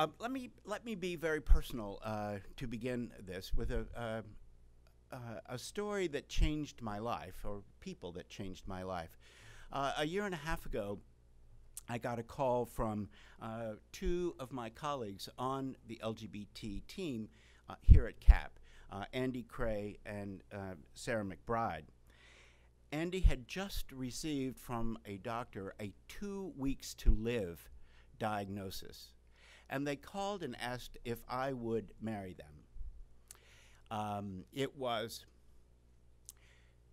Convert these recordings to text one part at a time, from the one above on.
Um, let me let me be very personal uh, to begin this with a uh, uh, a story that changed my life, or people that changed my life. Uh, a year and a half ago, I got a call from uh, two of my colleagues on the LGBT team uh, here at CAP, Andy Cray and Sarah McBride. Andy had just received from a doctor a two weeks to live diagnosis and they called and asked if I would marry them. Um, it was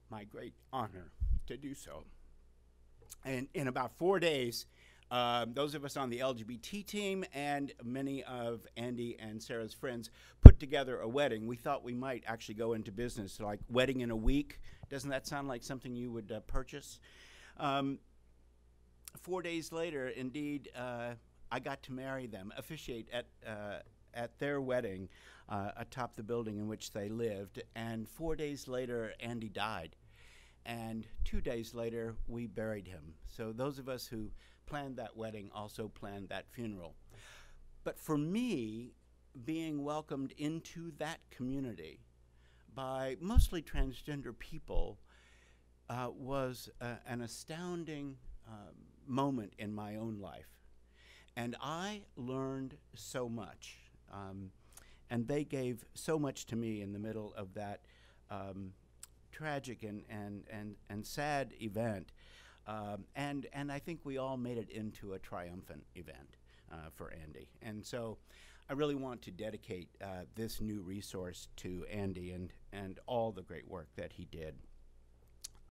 my great honor to do so. And in about four days, um, those of us on the LGBT team and many of Andy and Sarah's friends put together a wedding. We thought we might actually go into business, like wedding in a week. Doesn't that sound like something you would uh, purchase? Um, four days later, indeed, uh, I got to marry them, officiate at uh, at their wedding uh, atop the building in which they lived. And four days later, Andy died. And two days later, we buried him. So those of us who planned that wedding also planned that funeral. But for me, being welcomed into that community by mostly transgender people uh, was uh, an astounding uh, moment in my own life. And I learned so much. Um, and they gave so much to me in the middle of that um, tragic and, and, and, and sad event. Um, and, and I think we all made it into a triumphant event uh, for Andy. And so I really want to dedicate uh, this new resource to Andy and, and all the great work that he did.